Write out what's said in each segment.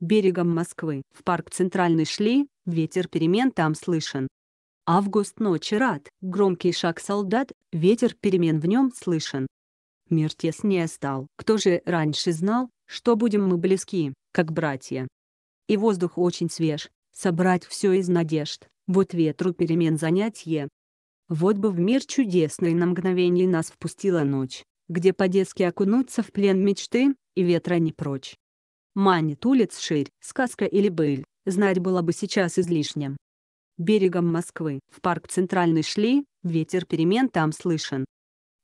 берегом Москвы, в парк Центральный шли, ветер перемен там слышен. Август ночи рад, громкий шаг солдат, ветер перемен в нем слышен. Мир теснее стал, кто же раньше знал, что будем мы близки, как братья. И воздух очень свеж, собрать все из надежд, вот ветру перемен занятие. Вот бы в мир чудесный на мгновенье нас впустила ночь, где по-детски окунуться в плен мечты, и ветра не прочь. Манит улиц ширь, сказка или быль, знать было бы сейчас излишним. Берегом Москвы, в парк Центральный шли, ветер перемен там слышен.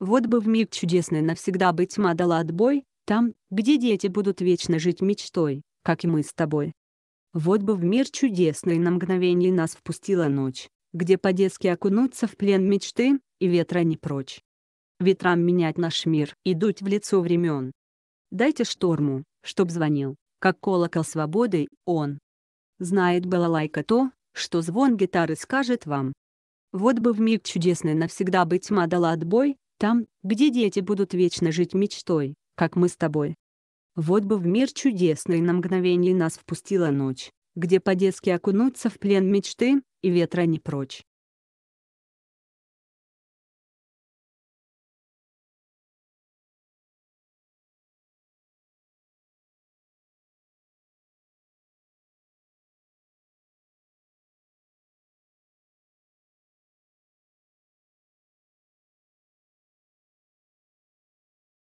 Вот бы в миг чудесный навсегда быть тьма дала отбой, там, где дети будут вечно жить мечтой, как и мы с тобой. Вот бы в мир чудесный на мгновенье нас впустила ночь, где по-детски окунуться в плен мечты, и ветра не прочь. Ветрам менять наш мир и дуть в лицо времен. Дайте шторму, чтоб звонил, как колокол свободы, он. Знает балалайка то, что звон гитары скажет вам. Вот бы в миг чудесный навсегда быть тьма дала отбой, там, где дети будут вечно жить мечтой, как мы с тобой. Вот бы в мир чудесный на мгновенье нас впустила ночь, где по-детски окунуться в плен мечты, и ветра не прочь.